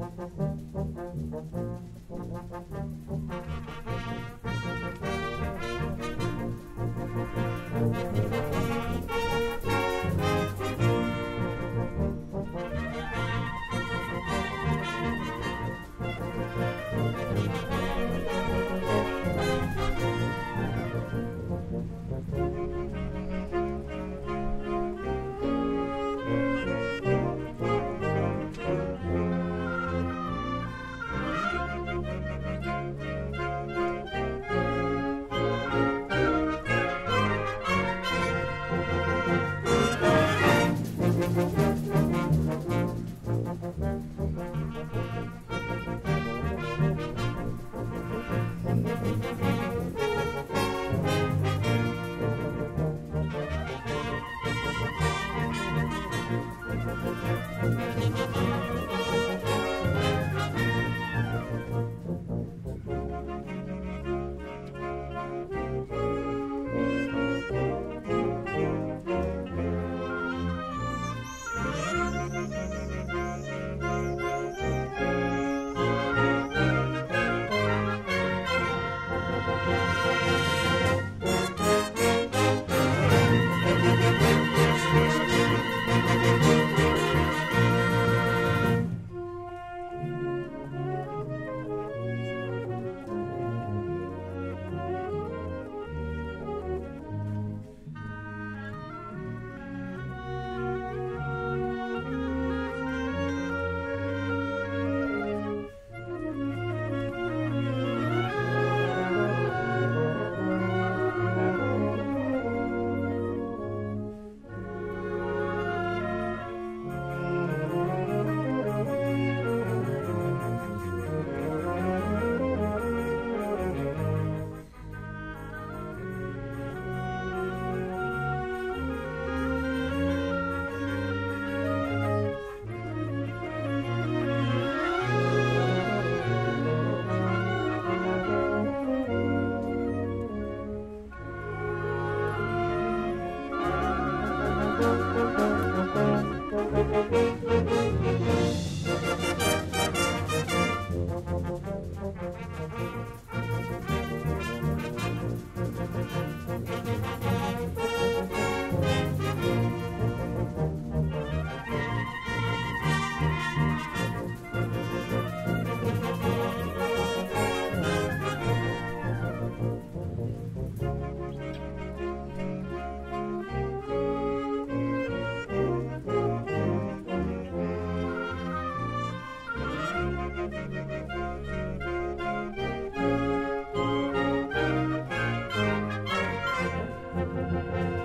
Thank you. Música Música